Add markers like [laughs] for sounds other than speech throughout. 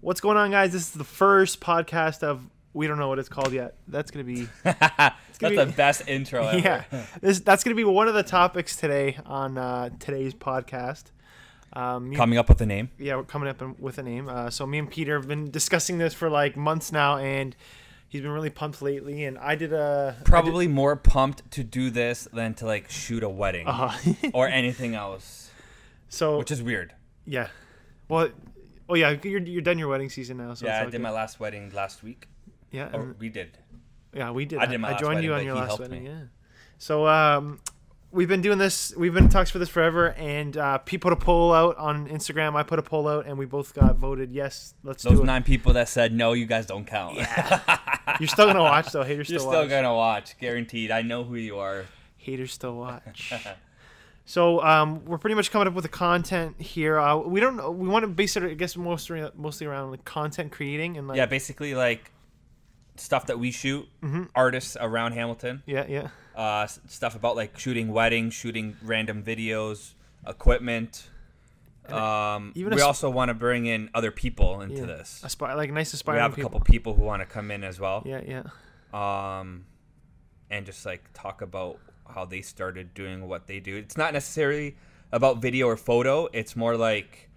What's going on, guys? This is the first podcast of we don't know what it's called yet. That's gonna be [laughs] That's gonna the be- best intro [laughs] ever. yeah. [laughs] This that's gonna be one of the topics today on uh, today's podcast. Um, Coming up with a name. yeah, we're coming up with a name. Uh, so me and Peter have been discussing this for like months now, and he's been really pumped lately. And I did a Probably more pumped to do this than to like shoot a wedding uh, or anything else, so which is weird. yeah, well, oh yeah, you're you're done your wedding season now. So yeah, I did good. my last wedding last week. yeah, Or we did. Yeah, we did. I did my I joined you on your last wedding. me. Yeah. So um, we've been doing this. We've been in talks for this forever, and uh, Pete put a poll out on Instagram. I put a poll out, and we both got voted yes. Let's Those do it. nine people that said no, you guys don't count. Yeah. [laughs] You're still gonna watch though. Haters still. You're still, still watch. gonna watch, guaranteed. I know who you are. Haters still watch. [laughs] so um, we're pretty much coming up with the content here. Uh, we don't. We want to base it, I guess, mostly mostly around like content creating and like Yeah, basically like stuff that we shoot, Mm-hmm. artists around Hamilton. yeah, yeah. uh, stuff about like shooting weddings, shooting random videos, equipment. Um, even we also want to bring in other people into Yeah. this. Aspire like nice aspiring. We have a people. couple people who want to come in as well, Yeah, yeah. um, and just like talk about how they started doing what they do. It's not necessarily about video or photo. It's more like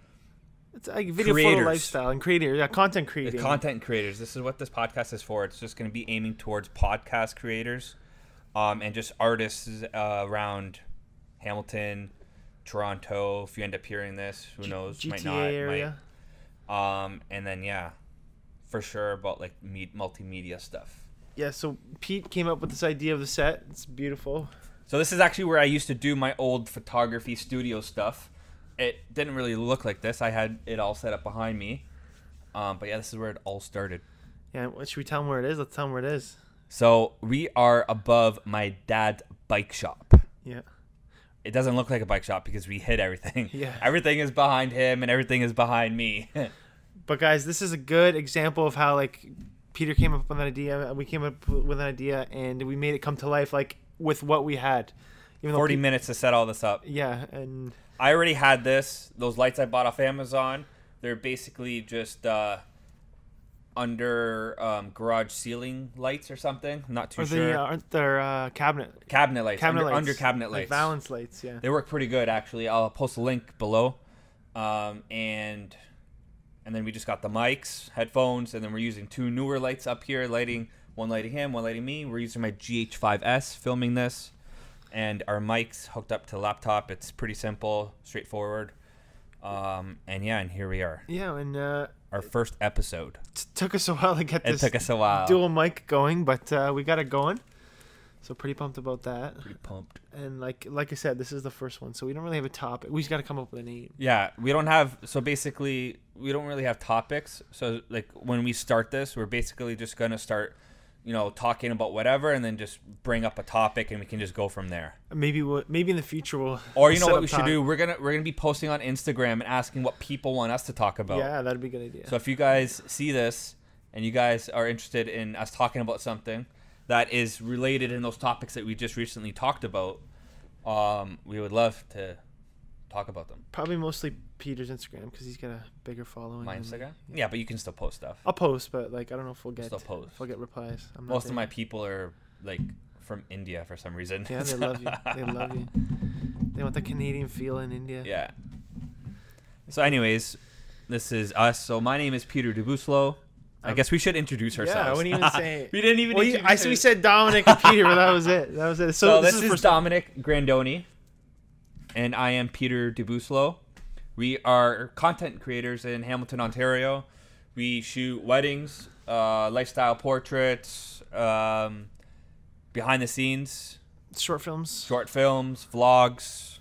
It's like video photo Creators. lifestyle and creator. Yeah, content creators. content creators. This is what this podcast is for. It's just going to be aiming towards podcast creators, um, and just artists uh, around Hamilton, Toronto. If you end up hearing this, who knows? GTA might not. area. Might. Um, and then yeah, for sure about like me- multimedia stuff. Yeah, so Pete came up with this idea of the set. It's beautiful. So this is actually where I used to do my old photography studio stuff. It didn't really look like this. I had it all set up behind me. Um, but yeah, this is where it all started. Yeah, what- should we tell him where it is? Let's tell him where it is. So we are above my dad's bike shop. Yeah. It doesn't look like a bike shop because we hid everything. [laughs] Yeah. Everything is behind him and everything is behind me. [laughs] But guys, this is a good example of how like Peter came up with an idea, and we came up with an idea, and we made it come to life like with what we had. Even 40 Pete- minutes to set all this up. Yeah, and I already had this. Those lights I bought off Amazon. They're basically just uh, under um, garage ceiling lights or something. I'm not too or sure. the uh, aren't there uh, cabinet cabinet lights. cabinet under, lights under cabinet like lights. valance lights? Yeah. They work pretty good actually. I'll post a link below. Um, and and then we just got the mics, headphones, and then we're using two newer lights up here, lighting one lighting him, one lighting me. We're using my GH5S filming this, and our mics hooked up to laptop. It's pretty simple, straightforward. Um, and yeah, and here we are, Yeah, and uh, our first episode. it took us a while to get It this took us a while. dual mic going, but uh, we got it going. So pretty pumped about that. Pretty pumped. And like like I said, this is the first one, so we don't really have a topic. We just got to come up with a name. Yeah, we don't have so basically we don't really have topics. So like when we start this, we're basically just gonna start, you know, talking about whatever, and then just bring up a topic, and we can just go from there. Maybe we'll, maybe in the future we'll. Or you know what we should do? We're gonna we're gonna be posting on Instagram and asking what people want us to talk about. Yeah, that'd be a good idea. So if you guys see this and you guys are interested in us talking about something that is related in those topics that we just recently talked about, um, we would love to talk about them. Probably mostly Peter's Instagram because he's got a bigger following. My than Yeah, but you can still post stuff. I'll post, but like I don't know if we'll get Still post. if we'll get replies. Most of my people are like from India for some reason. yeah, they love you. [laughs] They love you. They want the Canadian feel in India. Yeah. So, anyways, this is us. So, my name is Peter Dibussolo. I Um, guess we should introduce ourselves. yeah, I wouldn't even say- [laughs] we didn't even. Well, I we said Domenic and Peter, but that was it. That was it. So, So, this, is, first- Domenic Grandoni, and I am Peter Dibussolo. We are content creators in Hamilton, Ontario. We shoot weddings, uh, lifestyle portraits, um, behind the scenes, short films. short films, vlogs,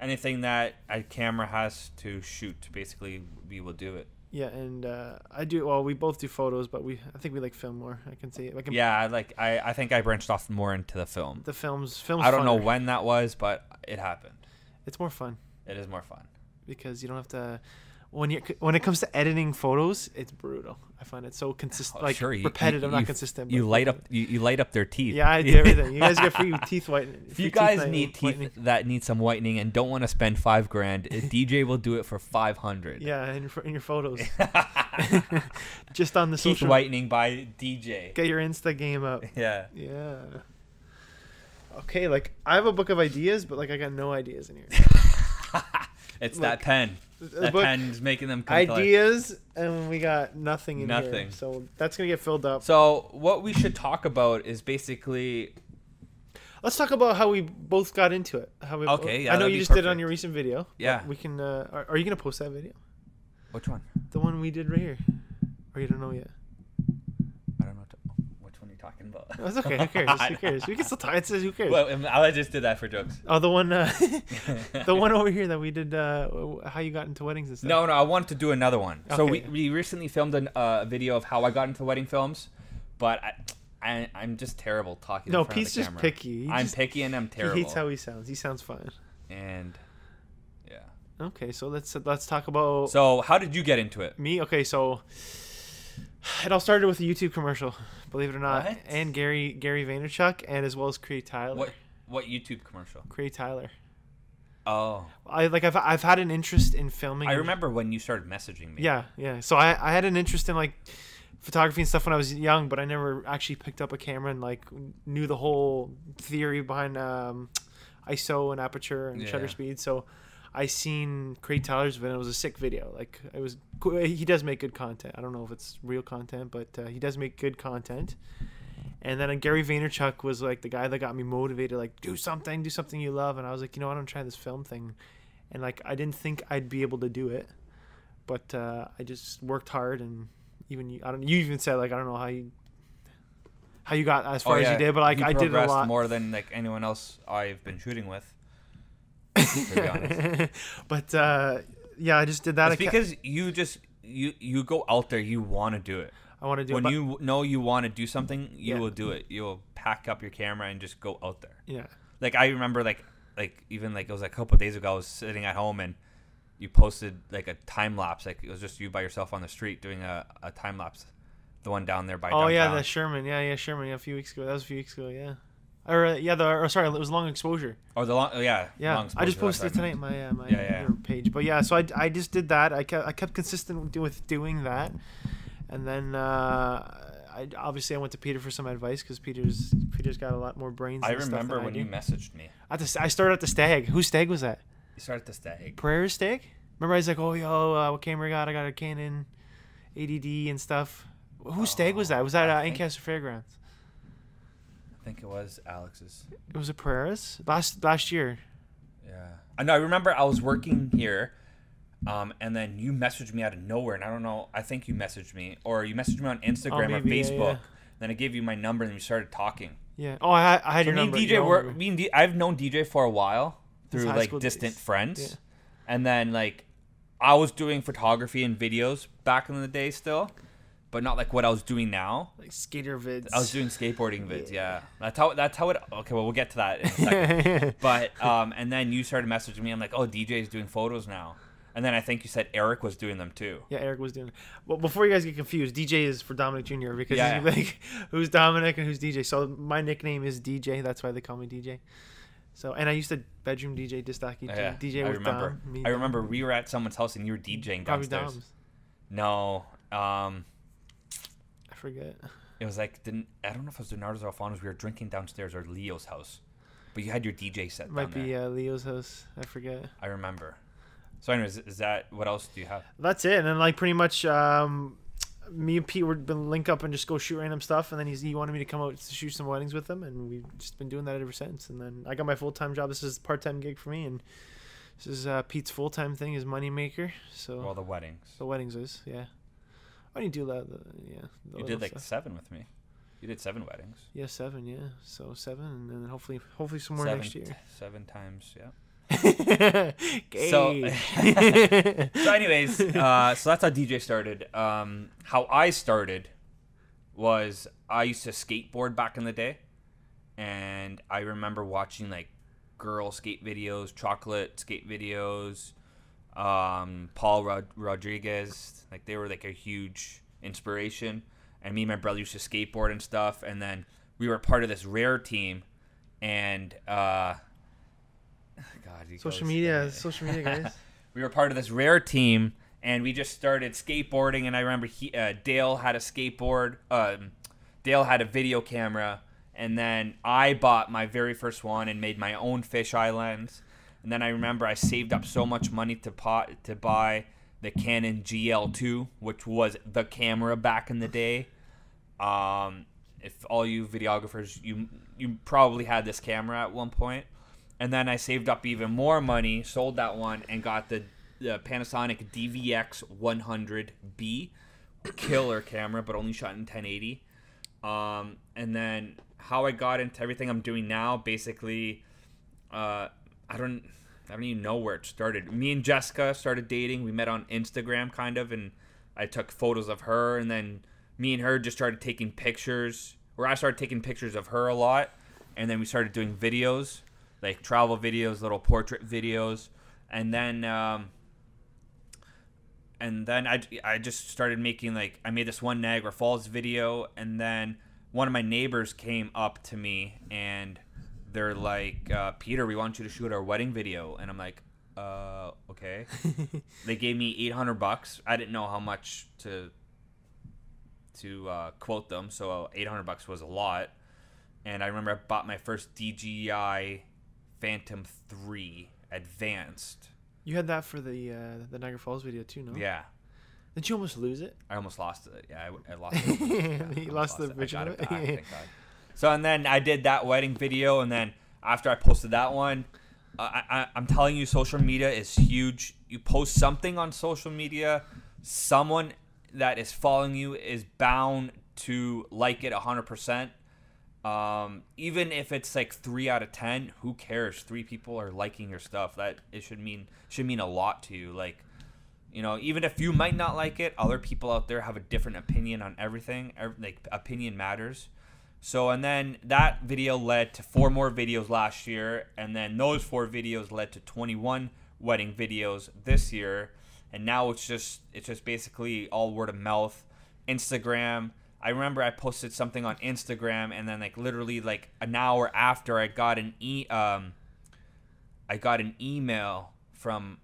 anything that a camera has to shoot. Basically, we will do it. Yeah, and uh, I do. Well, we both do photos, but we I think we like film more. I can see it. Like Yeah, I like I, I think I branched off more into the film. the films. Films. I don't know funner. when that was, but it happened. It's more fun It is more fun. because you don't have to when you when it comes to editing photos, it's brutal. I find it so consistent, Oh, like sure, you- repetitive, you- not you- consistent. You light up. You, you light up their teeth. Yeah, I do [laughs] everything. You guys get free [laughs] teeth whitening. If you guys white- need teeth whitening. that need some whitening and don't want to spend five grand, [laughs] DJ will do it for five hundred. yeah, in your, in your photos, just on the Teeth social. whitening by DJ. Get your Insta game up. Yeah. Yeah. Okay, like I have a book of ideas, but like I got no ideas in here. It's Look, that pen. A That pen's making them come ideas, and we got nothing in here. Nothing. So that's gonna get filled up. So what we should talk about is basically Let's talk about how we both got into it. How we Okay, yeah, I know you just did it on your recent video. Yeah. We can. Uh, are, are you gonna post that video? which one? The one we did right here. Or you don't know yet? That's okay. Who cares? [laughs] Who cares? We can still talk. It says who cares? well, I just did that for jokes. oh, the one. Uh, [laughs] the one over here that we did. Uh, how you got into weddings and stuff. No, no, I wanted to do another one. So we, we recently filmed a uh, video of how I got into wedding films, but I, I I'm just terrible talking. No, in front of Pete's just camera. picky. He I'm just- picky and I'm He terrible. hates how he sounds. He sounds fine. and yeah. Okay, so let's let's talk about So how did you get into it? me. Okay, so it all started with a YouTube commercial, believe it or not, What? and Gary Gary Vaynerchuk, and as well as Craig Tyler. What what YouTube commercial? Craig Tyler. Oh, I like I've I've had an interest in filming. I remember when you started messaging me. Yeah, yeah. So I I had an interest in like photography and stuff when I was young, but I never actually picked up a camera and like knew the whole theory behind um, ISO and aperture and shutter speed. So I seen Craig Tyler's video. It was a sick video. Like it was. cool. He does make good content. I don't know if it's real content, but uh, he does make good content. And then uh, Gary Vaynerchuk was like the guy that got me motivated. Like do something, do something you love. And I was like, you know, I don't try this film thing. And like I didn't think I'd be able to do it, but uh, I just worked hard and even you, I don't. You even said like I don't know how you how you got as far Oh, as you did, but like I did a lot. more than like anyone else I've been shooting with. [laughs] to be [laughs] but uh, yeah, I just did that. It's because you just you you go out there. You want to do it. I want to do when it. you know you want to do something, you Yeah. will do it. You'll pack up your camera and just go out there. yeah, Like I remember, like like even like it was like a couple of days ago. I was sitting at home and you posted like a time lapse. Like it was just you by yourself on the street doing a, a time lapse. The one down there by. oh yeah, the Sherman. Yeah, yeah, Sherman. Yeah, a few weeks ago. That was a few weeks ago. Yeah. Or uh, yeah, the or, sorry, it was long exposure. Or the long. Oh, yeah. Yeah, long I just posted it I tonight my uh, my Yeah, yeah. page. But yeah, so I, I just did that. I kept I kept consistent with doing that, and then uh, I obviously I went to Peter for some advice because Peter's Peter's got a lot more brains. I and stuff remember I when do. you messaged me. At the, I started at the stag. Whose stag was that? You started the stag. Prairie stag. Remember I was like, oh yo, uh, what camera I got? I got a Canon, 80D and stuff. Whose stag was that? Was that I uh, Ancaster Fairgrounds? I think it was Alex's. It was a Prairies last last year. Yeah. I know. I remember I was working here, um, and then you messaged me out of nowhere, and I don't know. I think you messaged me, or you messaged me on Instagram or Oh, maybe, yeah, Facebook. yeah. Then I gave you my number, and we started talking. Yeah. Oh, I, had- I had So your me and. DJ your were. number. Me and D, I've known DJ for a while through like distant days. friends, Yeah. and then like I was doing photography and videos back in the day still, but not like what I was doing now. like skater vids. I was doing skateboarding vids. Yeah, that's how. That's how it. Okay, well we'll get to that in a second. [laughs] But um, and then you started messaging me. I'm like, oh, DJ's doing photos now. And then I think you said Eric was doing them too. Yeah, Eric was doing it. Well, before you guys get confused, DJ is for Domenic Jr. because Yeah. [laughs] like who's Domenic and who's DJ. So my nickname is DJ. That's why they call me DJ. So and I used to bedroom DJ Distaki too. Yeah, DJ I with remember. Dom. me, I remember Dom. we were at someone's house and you were DJing Probably downstairs. Dom's. No, um, forget. it was like didn't I don't know if it was Donardo's or Alfonso's. We were drinking downstairs or Leo's house, but you had your DJ set Might be there. uh, Leo's house. I forget. I remember. So, anyways, is that what else do you have? That's it. And then like pretty much, um, me and Pete would been link up and just go shoot random stuff. And then he's, he wanted me to come out to shoot some weddings with him, and we've just been doing that ever since. And then I got my full time job. This is part time gig for me, and this is uh, Pete's full time thing, his money maker. So Well, the weddings. the weddings is yeah. I didn't do that. The, yeah. The You did like stuff. seven with me. You did seven weddings. Yeah, seven. Yeah, so seven, and then hopefully, hopefully some more seven, next year. seven times, yeah. [laughs] so, [laughs] So, anyways, [laughs] uh, so that's how DJ started. Um, how I started was I used to skateboard back in the day, and I remember watching like girl skate videos, chocolate skate videos, um, Paul Rod- Rodriguez. Like they were like a huge inspiration. And me and my brother used to skateboard and stuff. And then we were part of this rare team. And uh, [sighs] God, Social media, social media guys. [laughs] we were part of this rare team and we just started skateboarding and i remember he, uh, dale had a skateboard um, dale had a video camera and then i bought my very first one and made my own fisheye lens and then i remember i saved up so much money to pot, to buy the canon gl2 which was the camera back in the day um, if all you videographers you you probably had this camera at one point. and then I saved up even more money, sold that one, and got the, the Panasonic DVX 100B, killer camera, but only shot in 1080. Um, and then how I got into everything I'm doing now, basically, uh, I don't, I don't even know where it started. Me and Jessica started dating. We met on Instagram, kind of, and I took photos of her, and then me and her just started taking pictures. Or I started taking pictures of her a lot, and then we started doing videos like travel videos, little portrait videos, and then um, and then I, I just started making like I made this one Niagara Falls video, and then one of my neighbors came up to me and they're like, uh, Peter, we want you to shoot our wedding video, and I'm like, uh, okay. [laughs] they gave me 800 bucks. I didn't know how much to to uh, quote them, so 800 bucks was a lot. And I remember I bought my first DJI Phantom 3 Advanced. You had that for the uh, the Niagara Falls video too, no? Yeah. Did you almost lose it? I almost lost it. Yeah, I, I lost [laughs] it. Yeah, You I lost the it. I vision got of it it? back, thank God. So and then I did that wedding video, and then after I posted that one, I, I, I'm telling you, social media is huge. You post something on social media, someone that is following you is bound to like it 100%. Um, even if it's like three out of ten, who cares? Three people are liking your stuff. That it should mean should mean a lot to you. Like, you know, even if you might not like it, other people out there have a different opinion on everything. Ev- Like opinion matters. So and then that video led to four more videos last year, and then those four videos led to 21 wedding videos this year, and now it's just it's just basically all word of mouth, Instagram. I remember I posted something on Instagram, and then like literally like an hour after, I got an e um, I got an email from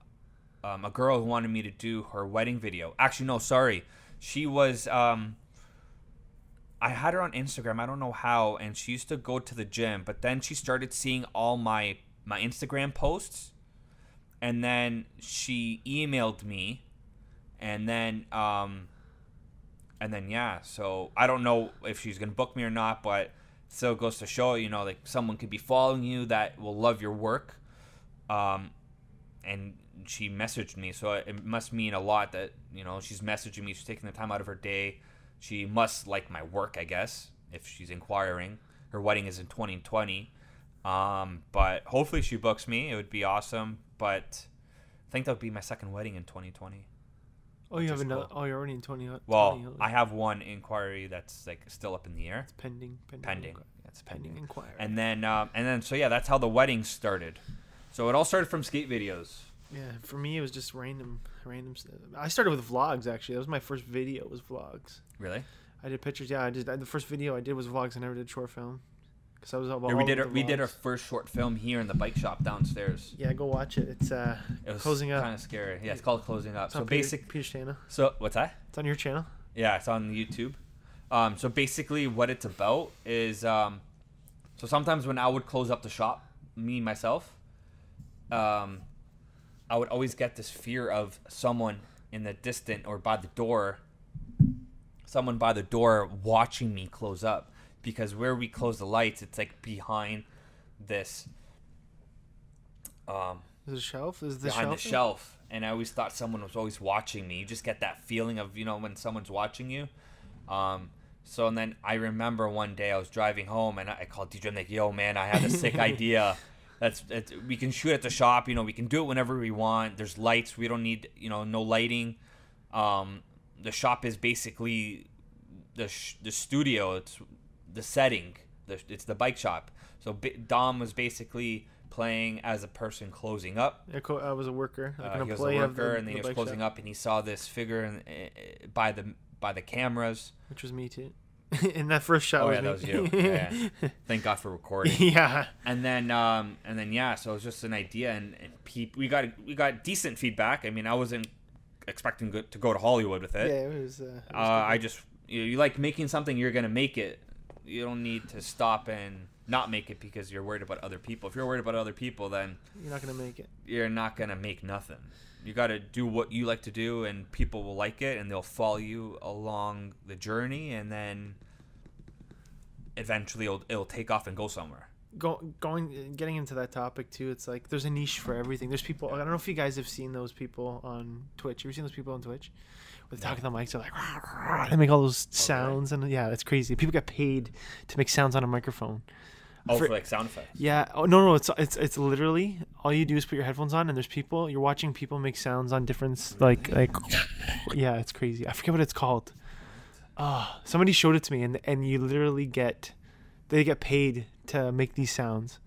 um, a girl who wanted me to do her wedding video. Actually, no, sorry, she was um. I had her on Instagram. I don't know how, and she used to go to the gym, but then she started seeing all my my Instagram posts, and then she emailed me, and then um, and then yeah. So I don't know if she's gonna book me or not, but still goes to show you know like someone could be following you that will love your work, um, and she messaged me, so it must mean a lot that you know she's messaging me. She's taking the time out of her day she must like my work, I guess, if she's inquiring. Her wedding is in 2020. Um, but hopefully she books me. It would be awesome. But I think that would be my second wedding in 2020. Oh, you have another. cool. Oh, you're already in 20. Well, 20, I have one inquiry that's like still up in the air. It's pending. Pending. Pending. That's Pending pending. inquiry. And then, um, and then, so yeah, that's how the wedding started. So it all started from skate videos. yeah, for me it was just random, random. Stuff. I started with vlogs actually. That was my first video. It was vlogs. Really? I did pictures. Yeah, I did. The first video I did was vlogs. I never did short film. Cause I was all Yeah, we did our, we did our first short film here in the bike shop downstairs. Yeah, go watch it. It's uh, It was Closing Up. Kind of scary. Yeah, it's called closing up. it's So on Peter, basic. Peter's channel. So what's that? It's on your channel. Yeah, it's on YouTube. Um, so basically, what it's about is um, so sometimes when I would close up the shop, me myself, um, I would always get this fear of someone in the distant or by the door, someone by the door watching me close up. Because where we close the lights, it's like behind this. Um, Is it shelf? Is the behind shelf? the shelf? and i always thought someone was always watching me. You just get that feeling of you know when someone's watching you. Um, so and then i remember one day i was driving home and i I called dj i'm like yo man i had a sick [laughs] idea. That's we can shoot at the shop. You know we can do it whenever we want. There's lights. We don't need you know no lighting. Um, the shop is basically the sh- the studio it's the setting the, it's the bike shop so B- dom was basically playing as a person closing up. I, co- I was a worker. Like Uh, he was a worker, the- and then the he was closing shop, up, and he saw this figure in, uh, by the by the cameras. which was me too. [laughs] In that first shot Oh, was yeah, me. that was you. [laughs] Yeah, Thank God for recording. [laughs] yeah. and then um and then yeah so it was just an idea and, and peop, we got we got decent feedback i mean i wasn't expecting to go to hollywood with Yeah, it it was. Uh, it was uh, i just you, you like making something you're gonna make it. You don't need to stop and not make it because you're worried about other people. If you're worried about other people then You're not gonna make it. you're not gonna make nothing. You got to do what you like to do and people will like it and they'll follow you along the journey and then eventually it'll, it'll take off and go somewhere Go, going, getting into that topic too. It's like there's a niche for everything. There's people. I don't know if you guys have seen those people on Twitch. Have you ever seen those people on Twitch? Where they talk to the mics, they're like, they make all those sounds, and yeah, it's crazy. People get paid to make sounds on a microphone. oh For- for like sound effects Yeah. Oh no, no. It's it's it's literally all you do is put your headphones on, and there's people. You're watching people make sounds on different like like. Yeah, it's crazy. I forget what it's called. Ah, somebody showed it to me, and and you literally get, they get paid to make these sounds.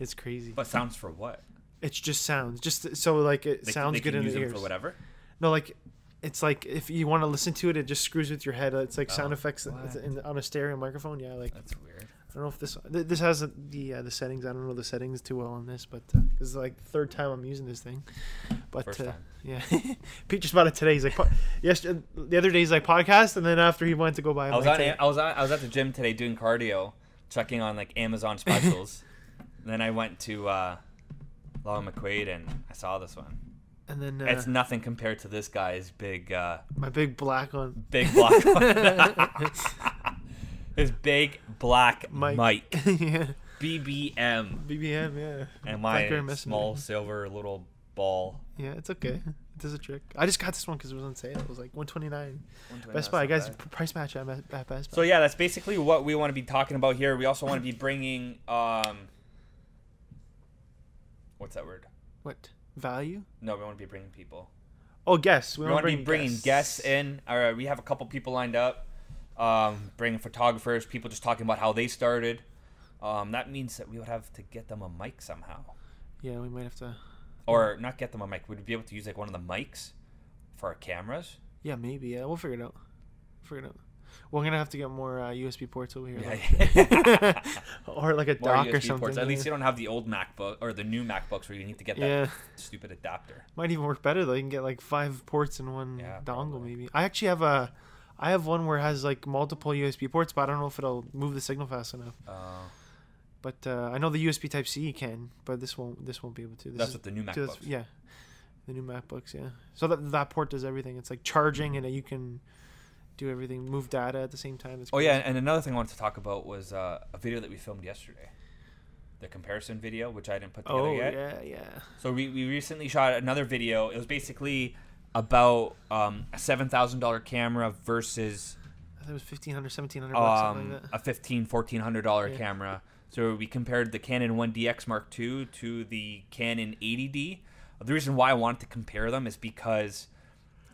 It's crazy. But sounds for what? It's just sounds, just so like it They, sounds they good in the ears. for whatever. No, like it's like if you want to listen to it, it just screws with your head. It's like sound Oh, effects in, on a stereo microphone. Yeah, like That's weird. I don't know if this this has the uh, the settings. I don't know the settings too well on this, but uh, this is like the third time I'm using this thing. But uh, yeah, [laughs] Pete just bought it today. He's like, yesterday, the other day he's like podcast, and then after he went to go buy. a I was on. I was on. I was at the gym today doing cardio, checking on like Amazon [laughs] specials. then I went to uh, Long McQuade and I saw this one. and then uh, It's nothing compared to this guy's big, uh, my big black one. big black. [laughs] One. His big black Mic. mic, [laughs] yeah, BBM, BBM. Yeah, and my small silver little ball. Yeah, it's okay. Does a trick. I just got this one because it was on sale. It was like 129. Best Buy, guys. bad. Price match at, Best- at Best Buy. So yeah, that's basically what we want to be talking about here. We also want to be bringing um, what's that word? what value? No, we want to be bringing people. Oh, guests. We, We, want want to be bringing guests. in. All right, we have a couple people lined up. Um, bringing photographers, people just talking about how they started. Um, that means that we would have to get them a mic somehow, Yeah, we might have to. Or not get them a mic. Would we be able to use like one of the mics for our cameras? Yeah, maybe. Yeah, we'll figure it out. Figure it out. We're gonna have to get more uh, USB ports over here, Yeah. [laughs] or like a More dock USB or something. ports. At least you don't have the old MacBook or the new MacBooks where you need to get that Yeah, stupid adapter. might even work better though. You can get like five ports in one Yeah, dongle, probably. maybe. I actually have a, I have one where it has like multiple USB ports, but I don't know if it'll move the signal fast enough. Uh, But uh, I know the USB Type C can, but this won't. This won't be able to. This that's is- what the new MacBooks. yeah, the new MacBooks. Yeah, so that that port does everything. It's like charging, and you can do everything, move data at the same time. It's Oh yeah, and another thing I wanted to talk about was uh, a video that we filmed yesterday, the comparison video, which I didn't put together Oh yet. yeah, yeah. So we, we recently shot another video. It was basically about um, a seven thousand dollar camera versus I think it was 1500 1700 bucks, um, like a fifteen fourteen hundred dollar Yeah. camera. So we compared the Canon 1DX Mark II to the Canon 80D. The reason why I wanted to compare them is because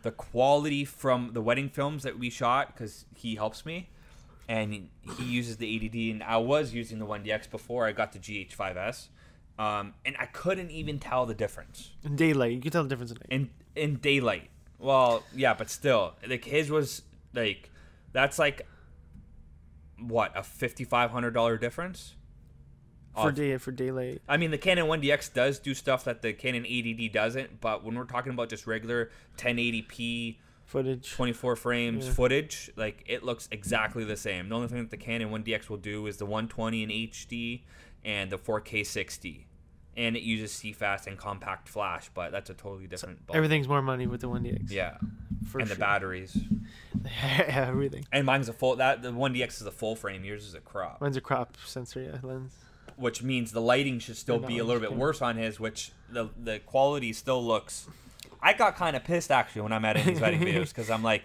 the quality from the wedding films that we shot, because he helps me, and he uses the 80D, and I was using the 1DX before I got the GH5S, um, and I couldn't even tell the difference In daylight, you can tell the difference in it. in in daylight. Well, yeah, but still, like his was like that's like what a fifty five hundred dollar difference. For day for daylight. I mean, the Canon 1DX does do stuff that the Canon 80D doesn't, but when we're talking about just regular 1080p, Footage. 24 frames Yeah. footage, like it looks exactly the same. The only thing that the Canon 1DX will do is the 120 in HD and the 4K 60, and it uses CFast and compact flash, but that's a totally different. ball. Everything's more money with the 1DX. Yeah, for and the batteries. [laughs] yeah, everything. And mine's a full. That the 1DX is a full frame. Yours is a crop, Mine's a crop sensor yeah, lens. Which means the lighting should still be a little bit worse on his. Which the the quality still looks. I got kind of pissed actually when I'm editing these wedding [laughs] videos because I'm like,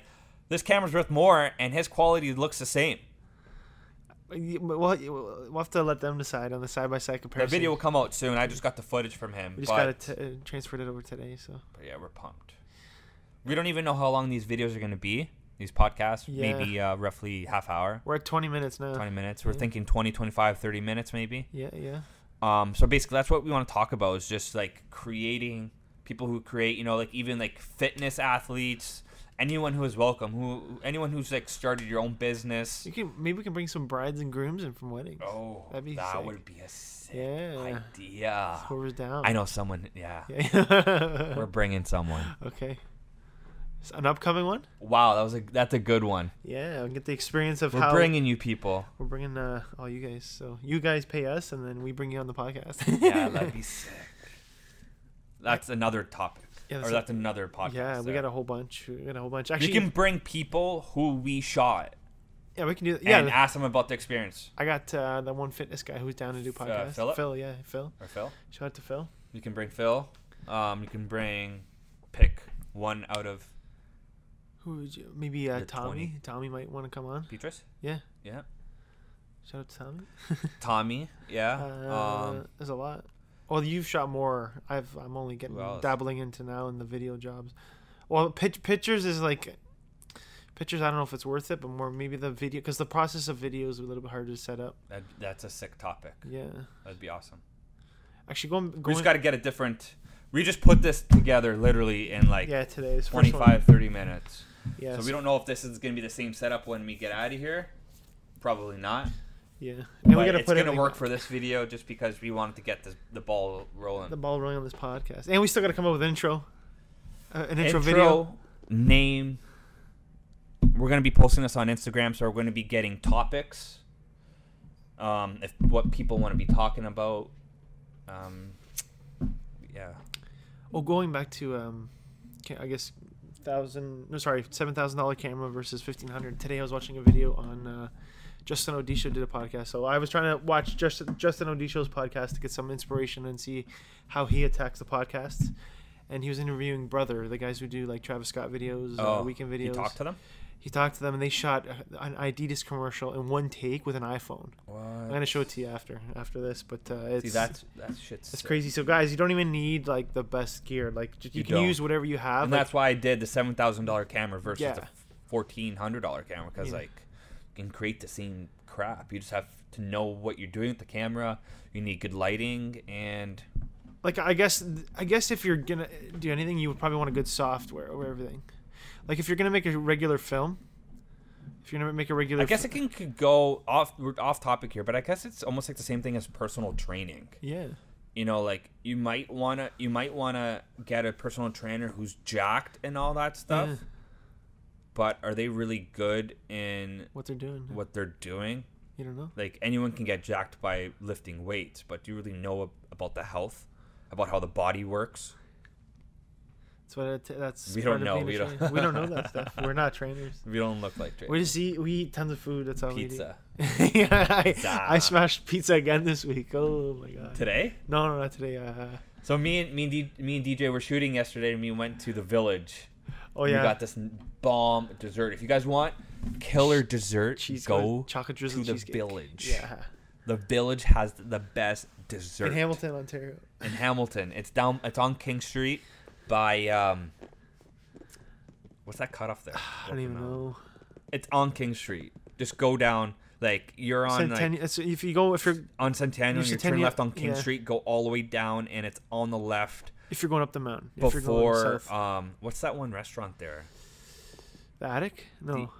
this camera's worth more, and his quality looks the same. Well, we'll have to let them decide on the side by side comparison. The video will come out soon. I just got the footage from him. we just but, got it t- uh, transferred it over today, so but yeah, we're pumped. We don't even know how long these videos are going to be. These podcasts, Yeah. maybe uh, roughly half hour, we're at 20 minutes now. 20 minutes. We're Yeah. thinking 20, 25, 30 minutes maybe. Yeah, yeah. Um, so basically, that's what we want to talk about is just like creating people who create, you know, like even like fitness athletes, anyone who is welcome, who anyone who's like started your own business. You can maybe we can bring some brides and grooms in from weddings. Oh, That'd be that sick. would be a sick Yeah. idea. Down. I know someone. Yeah, [laughs] Yeah. we're bringing someone. okay. An upcoming one? Wow, that was a that's a good one. Yeah, and get the experience of We're how bringing you people. we're bringing uh, all you guys. So you guys pay us, and then we bring you on the podcast. [laughs] Yeah, that'd be [laughs] sick. That's another topic, Yeah, or that's that's another podcast. yeah, we there. got a whole bunch. We got a whole bunch. We Actually, can bring people who we shot yeah, we can do that. Yeah, and ask them about the experience. I got uh, that one fitness guy who's down to do podcast. Philip? Phil, yeah, Phil. Or Phil. Shout out to Phil. You can bring Phil. Um, you can bring pick one out of Who would you? Maybe uh, The Tommy. 20. Tommy might want to come on. Petrus. Yeah. Yeah. Shout out to Tommy. [laughs] Tommy. Yeah. Uh, um, there's a lot. Well, you've shot more. I've I'm only getting Who else? dabbling into now in the video jobs. Well, pitch, pictures is like pictures. I don't know if it's worth it, but more maybe the video because the process of video is a little bit harder to set up. that, that's a sick topic. Yeah, That'd be awesome. actually going We going. just got to get a different. We just put this together literally in like yeah, today is first one. 25, 30 minutes. Yeah, so we don't know if this is going to be the same setup when we get out of here. Probably not. Yeah, and But we gotta it's put going it to like, work for this video just because we wanted to get the, the ball rolling. the ball rolling on this podcast, and we still got to come up with an intro, uh, an intro, video. name. We're gonna be posting this on Instagram, so we're gonna be getting topics. Um, if what people want to be talking about. Um, yeah. Oh, going back to um, I guess thousand. No, sorry, seven thousand dollar camera versus fifteen hundred. Today I was watching a video on uh, Justin Odisho did a podcast. So I was trying to watch Justin Justin Odisho's podcast to get some inspiration and see how he attacks the podcast. And he was interviewing Brother, the guys who do like Travis Scott videos, uh, weekend videos. Talk to them. He talked to them, and they shot an Adidas commercial in one take with an iPhone. I'm gonna show it to you after after this, but uh, it's See, that's that shit's that's sick. crazy. So guys, you don't even need like the best gear. Like just, you, You can don't. use whatever you have. and like- that's why I did the seven thousand dollar camera versus Yeah. the fourteen hundred dollar camera because Yeah. like you can create the same crap. You just have to know what you're doing with the camera. You need good lighting and like I guess I guess if you're gonna do anything, you would probably want a good software over everything. Like if you're gonna make a regular film, if you're gonna make a regular, I guess fi- it can could go off we're off topic here, but I guess it's almost like the same thing as personal training. yeah, You know, like you might wanna you might wanna get a personal trainer who's jacked and all that stuff, Yeah. but are they really good in what they're doing, what they're doing? you don't know. Like anyone can get jacked by lifting weights, but do you really know about the health, about how the body works? That's what it, that's. We don't know, we don't- we [laughs] don't know that stuff. We're not trainers. We don't look like trainers. We just eat. We eat tons of food. That's all Pizza we eat. yeah, [laughs] I, Pizza. I smashed pizza again this week. Oh my god. today. No, no, not today. Uh, So me and me and, D, me and DJ were shooting yesterday, and we went to the village. oh yeah. We got this bomb dessert. If you guys want killer dessert, cheese go chocolate to the cheesecake. village. Yeah. The village has the best dessert In Hamilton, Ontario. In Hamilton, it's down. It's on King Street, by um. What's that cutoff there? [sighs] I don't even know. It's on King Street. Just go down. Like you're on like, Centennial. if you go, if you're on Centennial, You're you turn left on King yeah. Street, go all the way down, and it's on the left if you're going up the mountain, if you're going before um. What's that one restaurant there? the attic, no,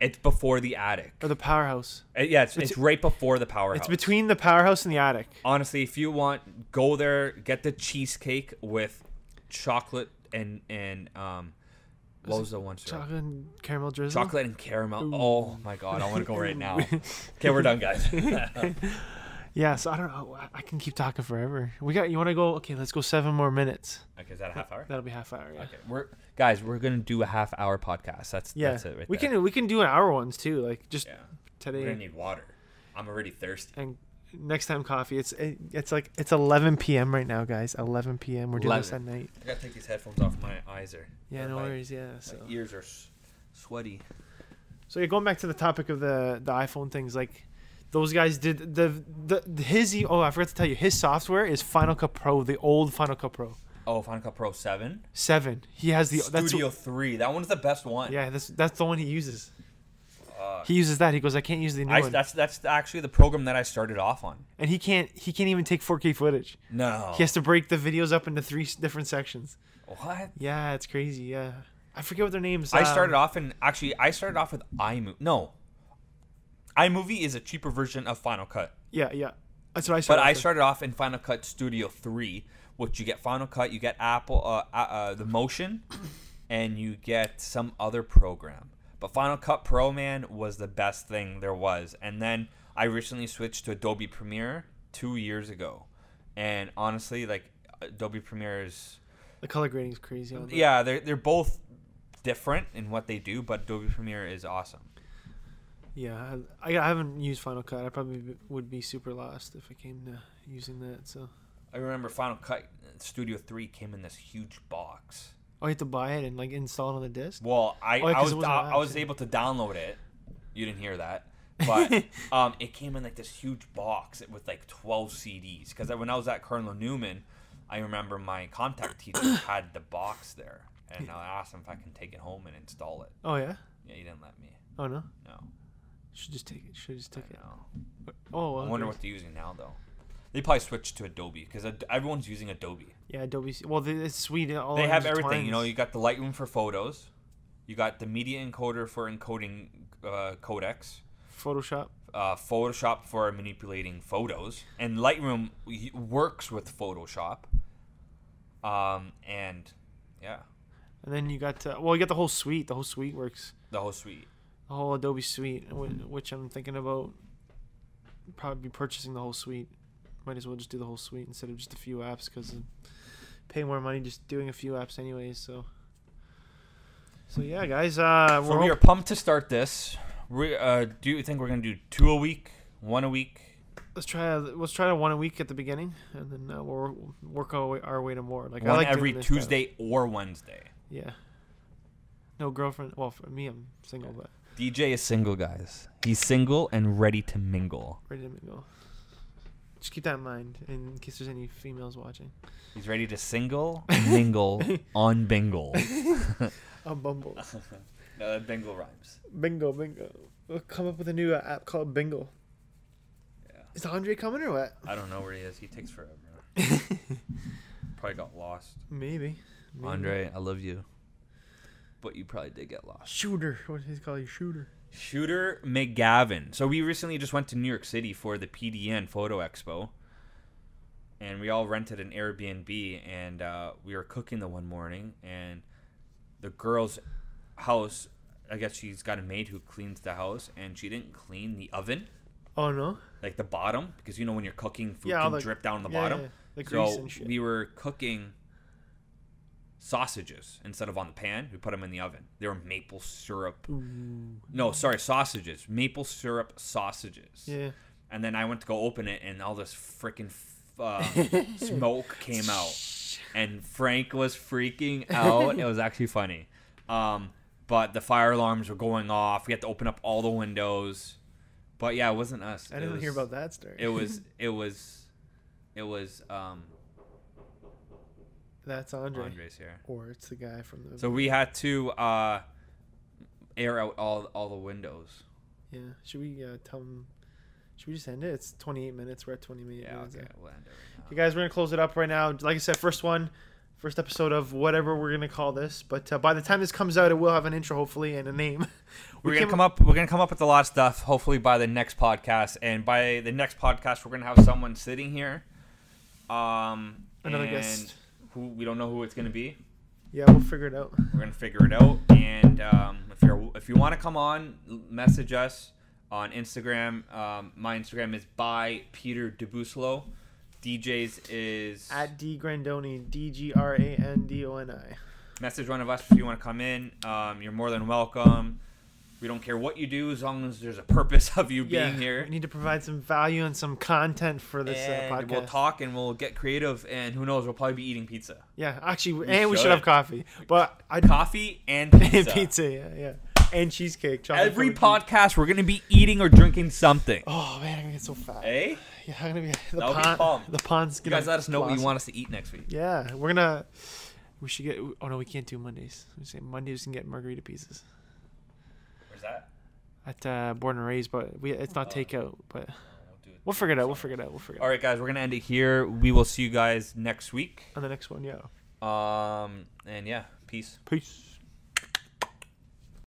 It's before the attic. or the powerhouse. Uh, yeah, it's, It's- it's right before the powerhouse. It's between the powerhouse and the attic. Honestly, if you want, go there, get the cheesecake with chocolate and and um, what was the one? Chocolate and caramel drizzle. Chocolate and caramel. Ooh. Oh my god, I want to go right now. [laughs] Okay, we're done, guys. [laughs] Yeah, so I don't know. I- I can keep talking forever. We got. You want to go? Okay, let's go seven more minutes. okay, is that a half hour? That'll be half hour. Yeah. Okay, we're guys. We're gonna do a half hour podcast. That's Yeah. that's it right we there. can we can do an hour ones too. Like just Yeah, today. we're gonna need water. I'm already thirsty. and next time coffee. It's it, it's like it's 11 p.m. right now, guys. 11 p.m. We're doing this at night. I gotta take these headphones off. My eyes are. Yeah, no my- worries. Yeah. So My ears are sweaty. so yeah, going back to the topic of the the iPhone things, like those guys did the the, the his oh I forgot to tell you his software is Final Cut Pro, the old Final Cut Pro Oh, Final Cut Pro Seven. seven. He has the that's Studio Three. That one's the best one. yeah that's that's the one he uses. He uses that. He goes, I can't use the new I, one, that's that's actually the program that I started off on. and he can't. He can't even take 4K footage. No. He has to break the videos up into three different sections. What? Yeah, it's crazy. Yeah, I forget what their names. I um, started off in actually I started off with iMovie. No. iMovie is a cheaper version of Final Cut. Yeah, yeah. That's what I started. But. I with. started off in Final Cut Studio 3, which you get Final Cut, you get Apple uh, uh, uh, the Motion [coughs] and you get some other program. But Final Cut Pro man was the best thing there was. And then I recently switched to Adobe Premiere 2 years ago. And honestly, like Adobe Premiere is The color grading is crazy. On that. yeah, they're they're both different in what they do, but Adobe Premiere is awesome. Yeah, I, I haven't used Final Cut. I probably would be super lost if I came to using that. So, I remember Final Cut Studio 3 came in this huge box. Oh, you have to buy it and like install it on the disc. Well, I, Oh, yeah, I was I, I was able to download it. You didn't hear that. [laughs] But um, it came in like this huge box with like 12 CDs. Because when I was at Cardinal Newman, I remember my contact teacher [coughs] had the box there. And I asked him if I can take it home and install it. Oh yeah. Yeah, he didn't let me. Oh no. No. Should just take it. Should just take I it. know. Oh, I well, wonder what they're using now, though. They probably switched to Adobe because everyone's using Adobe. Yeah, Adobe. Well, it's sweet. All they have everything. You know, you got the Lightroom for photos, you got the media encoder for encoding uh, codecs, Photoshop. uh, Photoshop for manipulating photos, and Lightroom works with Photoshop. Um, and yeah, And then you got uh, well, you got the whole suite. The whole suite works. the whole suite. The whole Adobe suite, which I'm thinking about probably be purchasing the whole suite. Might as well just do the whole suite instead of just a few apps because pay more money just doing a few apps anyways. So, so yeah, guys. Uh, So we're we are pumped to start this. We, uh, do you think we're gonna do two a week, one a week? let's try A, let's try one a week at the beginning, and then uh, we'll work our way, our way to more. Like I like every this kind of- Tuesday or Wednesday. Yeah. No girlfriend. Well, for me, I'm single, but DJ is single, guys. He's single and ready to mingle. ready to mingle. Just keep that in mind in case there's any females watching. He's ready to single [laughs] mingle on Bingle. [laughs] A Bumble. [laughs] no, that Bingle rhymes. Bingo, bingo. We'll come up with a new uh, app called Bingo. Yeah. Is Andre coming or what? I don't know where he is. He takes forever. Probably got lost. Maybe. Maybe. Andre, I love you. But you probably did get lost. Shooter. What does he call you? Shooter. Shooter McGavin. So we recently just went to New York City for the PDN Photo Expo. And we all rented an Airbnb and uh, we were cooking the one morning and the girl's house I guess she's got a maid who cleans the house and she didn't clean the oven, Oh no. like the bottom, because you know when you're cooking food Yeah, can the- drip down the yeah, bottom. yeah, so and shit. we were cooking sausages instead of on the pan. We put them in the oven. They were maple syrup. Ooh. No, sorry, sausages. Maple syrup sausages. Yeah. And then I went to go open it, and all this freaking uh, [laughs] smoke came out, and Frank was freaking out. it was actually funny. Um, but the fire alarms were going off. We had to open up all the windows. But yeah, it wasn't us. I It didn't was- hear about that story. It was. [laughs] It was. It was. Um, That's Andre. Andres here. Or it's the guy from the. So we had to uh, air out all all the windows. yeah. Should we uh, tell him? Should we just end it? It's 28 minutes. We're at 20 minutes. Yeah. Okay. We'll end it right Okay, guys, we're gonna close it up right now. Like I said, first one, first episode of whatever we're gonna call this. But uh, by the time this comes out, it will have an intro, hopefully, and a name. [laughs] We're gonna come up. We're gonna come up with a lot of stuff. Hopefully by the next podcast, and by the next podcast, we're gonna have someone sitting here. Um, Another guest. Who we don't know who it's gonna be. Yeah, we'll figure it out. We're gonna figure it out. And um, if you're if you want to come on, message us on Instagram. Um, my Instagram is by Peter Dibussolo. DJ's is At D Grandoni, D G R A N D O N I. message one of us if you want to come in. Um, you're more than welcome. We don't care what you do as long as there's a purpose [laughs] of you Yeah, being here. we need to provide some value and some content for this uh, podcast. we'll talk and we'll get creative and who knows we'll probably be eating pizza Yeah, actually, We and we should should. have coffee. But I coffee and pizza, [laughs] pizza. yeah, yeah, and cheesecake. chocolate every covered cheese. podcast we're gonna be eating or drinking something Oh man, I'm gonna get so fat. hey Yeah, I'm gonna be [laughs] the That'll pond. The pond's you gonna. guys let us know what you want us to eat next week Yeah, we're gonna. We should get. Oh no, we can't do Mondays. We say Mondays can get margarita pizzas. Where's that at uh, Born and Raised, but we it's not Oh. takeout. But We'll do it we'll figure it out. We'll figure it out. We'll figure it All out right, guys, we're gonna end it here. We will see you guys next week. on the next one. Yeah. Um, and yeah, peace. Peace.